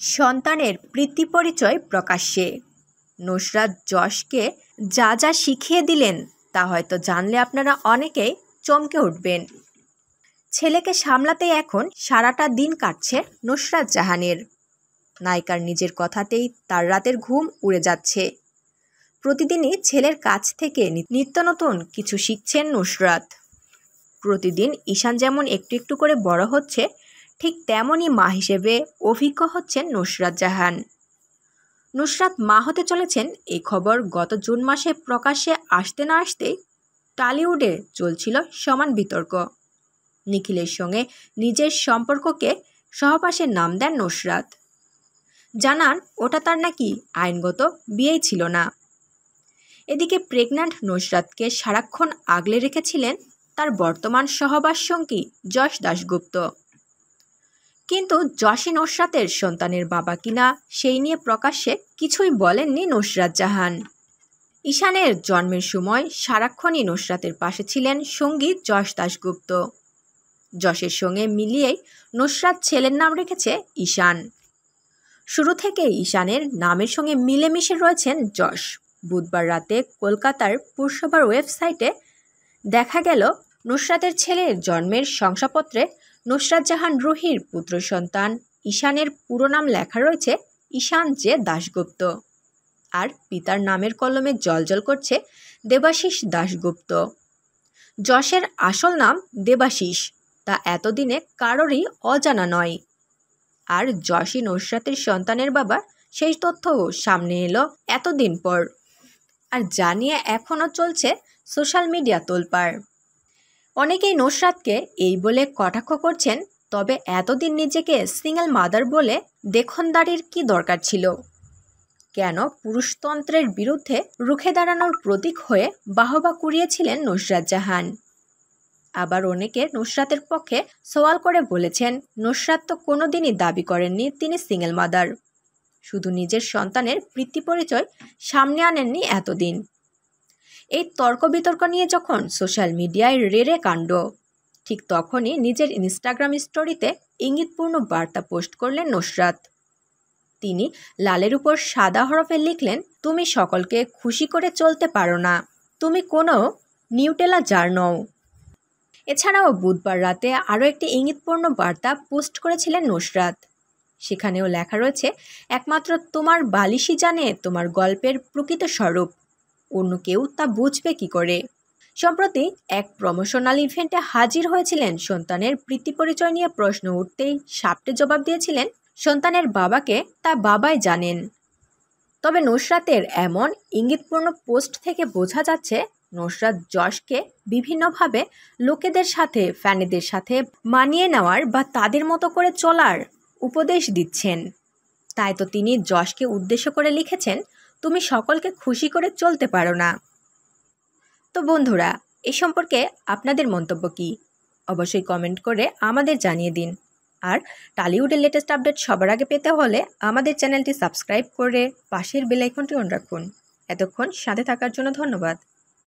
সন্তানের প্রীতি পরিচয় প্রকাশ্যে। নুসরাত যশকে যা যা শিখিয়ে দিলেন, তা হয়তো জানলে আপনারা অনেকেই চমকে উঠবেন। ছেলেকে সামলাতেই এখন সারাটা দিন কাটছে নুসরাত জাহানের। নায়িকার নিজের কথাতেই তার রাতের ঘুম উড়ে যাচ্ছে। প্রতিদিনই ছেলের কাছ থেকে নিত্য নতুন কিছু শিখছেন নুসরাত। প্রতিদিন ঈশান যেমন একটু একটু করে বড় হচ্ছে ঠিক তেমনই মা হিসেবে অভিজ্ঞ হচ্ছেন নুসরাত জাহান। নুসরাত মা হতে চলেছেন এই খবর গত জুন মাসে প্রকাশ্যে আসতে না আসতেই টালিউডে চলছিল সমান বিতর্ক। নিখিলের সঙ্গে নিজের সম্পর্ককে সহপাসের নাম দেন নুসরাত। জানান, ওটা তার নাকি আইনগত বিয়েই ছিল না। এদিকে প্রেগন্যান্ট নুসরাতকে সারাক্ষণ আগলে রেখেছিলেন তার বর্তমান সহবাস সঙ্গী যশ দাশগুপ্ত। কিন্তু জশী নুসরাতের সন্তানের বাবা কিনা সেই নিয়ে প্রকাশ্যে কিছুই বলেননি নুসরাত জাহান। ঈশানের জন্মের সময় সারাক্ষণই নুসরাতের পাশে ছিলেন সঙ্গী যশ দাশগুপ্ত। যশের সঙ্গে মিলিয়েই নুসরাত ছেলের নাম রেখেছে ঈশান। শুরু থেকে ঈশানের নামের সঙ্গে মিলেমিশে রয়েছেন যশ। বুধবার রাতে কলকাতার পুরসভার ওয়েবসাইটে দেখা গেল নুসরাতের ছেলের জন্মের শংসাপত্রে নুসরাত জাহান রুহির পুত্র সন্তান। ঈশানের পুরো নাম লেখা রয়েছে ঈশান জে দাশগুপ্ত। আর পিতার নামের কলমে জলজল করছে দেবাশিস দাশগুপ্ত। যশের আসল নাম দেবাশিস, তা এতদিনে কারোরই অজানা নয়। আর যশী নুসরাতের সন্তানের বাবা, সেই তথ্যও সামনে এলো এতদিন পর। আর জানিয়ে এখনও চলছে সোশ্যাল মিডিয়া তোলপাড়। অনেকেই নুসরাতকে এই বলে কটাক্ষ করছেন, তবে এতদিন নিজেকে সিঙ্গেল মাদার বলে দেখনদারির কি দরকার ছিল? কেন পুরুষতন্ত্রের বিরুদ্ধে রুখে দাঁড়ানোর প্রতীক হয়ে বাহবা কুড়িয়েছিলেন নুসরাত জাহান। আবার অনেকে নুসরাতের পক্ষে সওয়াল করে বলেছেন, নুসরাত তো কোনোদিনই দাবি করেননি তিনি সিঙ্গেল মাদার শুধু নিজের সন্তানের বৃত্তি পরিচয় সামনে আনেননি এতদিন। এই তর্ক বিতর্ক নিয়ে যখন সোশ্যাল মিডিয়ায় রেড়ে কাণ্ড, ঠিক তখনই নিজের ইনস্টাগ্রাম স্টোরিতে ইঙ্গিতপূর্ণ বার্তা পোস্ট করলেন নুসরাত। তিনি লালের উপর সাদা হরফে লিখলেন, তুমি সকলকে খুশি করে চলতে পারো না। তুমি কোনো নিউটেলা জার নও। এছাড়াও বুধবার রাতে আরও একটি ইঙ্গিতপূর্ণ বার্তা পোস্ট করেছিলেন নুসরাত। সেখানেও লেখা রয়েছে, একমাত্র তোমার বালিশই জানে তোমার গল্পের প্রকৃত স্বরূপ। অন্য কেউ তা বুঝবে কি করে? সম্প্রতি এক প্রমোশনাল ইভেন্টে হাজির হয়েছিলেন সন্তানের বৃত্তি পরিচয় নিয়ে প্রশ্ন উঠতেই সাপটে জবাব দিয়েছিলেন, সন্তানের বাবাকে তা বাবাই জানেন। তবে নুসরাতের এমন ইঙ্গিতপূর্ণ পোস্ট থেকে বোঝা যাচ্ছে, নুসরাত যশকে বিভিন্নভাবে লোকেদের সাথে, ফ্যানেদের সাথে মানিয়ে নেওয়ার বা তাদের মতো করে চলার উপদেশ দিচ্ছেন। তাই তো তিনি যশকে উদ্দেশ্য করে লিখেছেন তুমি সকলকে খুশি করে চলতে পারো না। তো বন্ধুরা, এ সম্পর্কে আপনাদের মন্তব্য কি? অবশ্যই কমেন্ট করে আমাদের জানিয়ে দিন। আর টালিউডের লেটেস্ট আপডেট সবার আগে পেতে হলে আমাদের চ্যানেলটি সাবস্ক্রাইব করে পাশের বেলাইকনটি অন রাখুন। এতক্ষণ সাথে থাকার জন্য ধন্যবাদ।